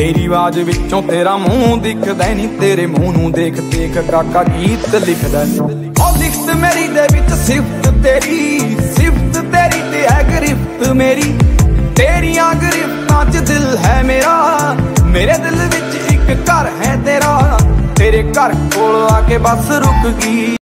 ਆਵਾਜ਼ ਵਿੱਚੋਂ ਤੇਰਾ ਮੂੰਹ ਦਿਖਦਾ ਨਹੀਂ ਤੇਰੇ ਮੂੰਹ ਨੂੰ ਦੇਖ ਦੇਖ ਕਾਕਾ ਗੀਤ ਲਿਖਦਾ ਉਹ ਲਿਖਤ ਮੇਰੀ ਦੇ ਵਿੱਚ ਸਿਫਤ ਤੇਰੀ ਸਿਫਤ ਤੇਰੀ ਤੇ ਹੈ ਗ੍ਰਿਫਤ ਮੇਰੀ। ਤੇਰੀਆਂ ਗ੍ਰਿਫਤਾਂ 'ਚ ਦਿਲ ਹੈ ਮੇਰਾ, ਮੇਰੇ ਦਿਲ ਵਿੱਚ ਇੱਕ ਘਰ ਹੈ ਤੇਰਾ। ਤੇਰੇ ਘਰ ਕੋਲ ਆ ਕੇ ਬਸ ਰੁਕ ਗਈ।